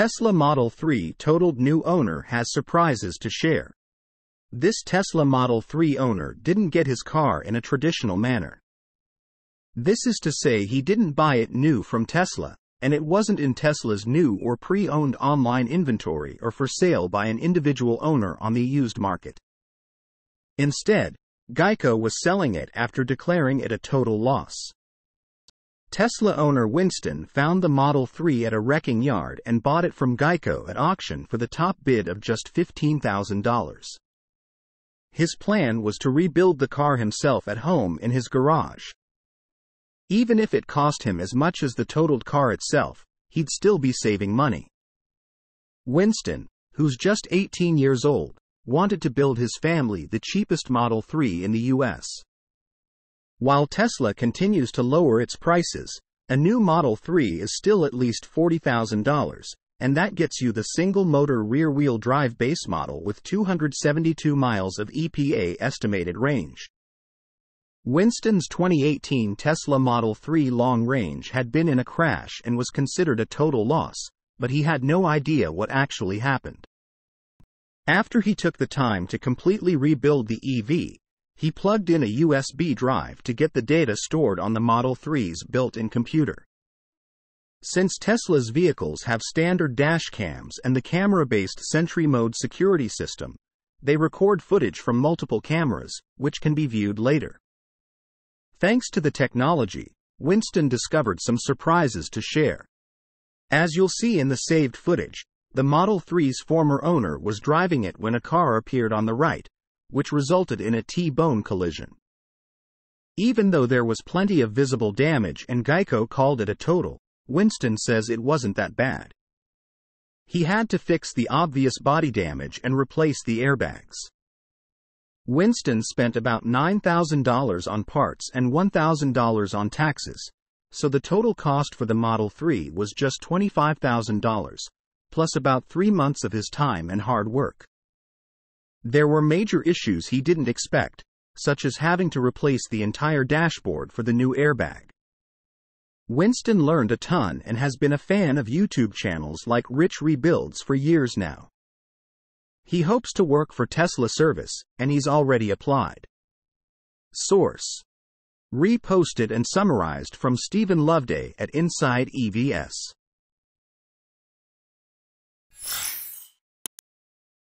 Tesla Model 3 totaled new owner has surprises to share. This Tesla Model 3 owner didn't get his car in a traditional manner. This is to say, he didn't buy it new from Tesla, and it wasn't in Tesla's new or pre owned online inventory or for sale by an individual owner on the used market. Instead, Geico was selling it after declaring it a total loss. Tesla owner Winston found the Model 3 at a wrecking yard and bought it from Geico at auction for the top bid of just $15,000. His plan was to rebuild the car himself at home in his garage. Even if it cost him as much as the totaled car itself, he'd still be saving money. Winston, who's just 18 years old, wanted to build his family the cheapest Model 3 in the US. While Tesla continues to lower its prices, a new Model 3 is still at least $40,000, and that gets you the single motor rear wheel drive base model with 272 miles of EPA estimated range. Winston's 2018 Tesla Model 3 long range had been in a crash and was considered a total loss, but he had no idea what actually happened. After he took the time to completely rebuild the EV, he plugged in a USB drive to get the data stored on the Model 3's built in computer. Since Tesla's vehicles have standard dash cams and the camera based Sentry Mode security system, they record footage from multiple cameras, which can be viewed later. Thanks to the technology, Winston discovered some surprises to share. As you'll see in the saved footage, the Model 3's former owner was driving it when a car appeared on the right, which resulted in a T-bone collision. Even though there was plenty of visible damage and Geico called it a total, Winston says it wasn't that bad. He had to fix the obvious body damage and replace the airbags. Winston spent about $9,000 on parts and $1,000 on taxes, so the total cost for the Model 3 was just $25,000, plus about three months of his time and hard work. There were major issues he didn't expect, such as having to replace the entire dashboard for the new airbag. Winston learned a ton and has been a fan of YouTube channels like Rich Rebuilds for years now. He hopes to work for Tesla service, and he's already applied. Source Reposted and summarized from Steven Loveday at InsideEVs.